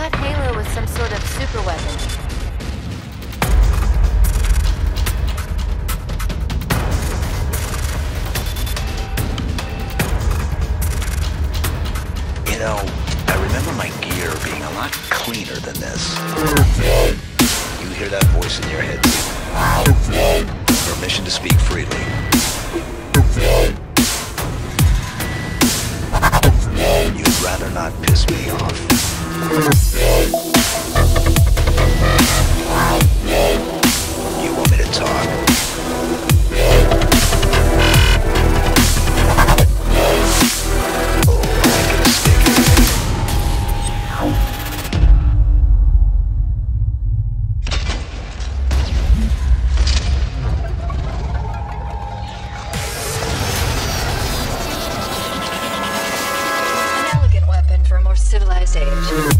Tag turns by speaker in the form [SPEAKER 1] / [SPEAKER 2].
[SPEAKER 1] thought Halo was some sort of super weapon.
[SPEAKER 2] You know, I remember my gear being a lot cleaner than this. You hear that voice in your head? Permission to speak freely. You'd rather not piss me off.
[SPEAKER 3] An elegant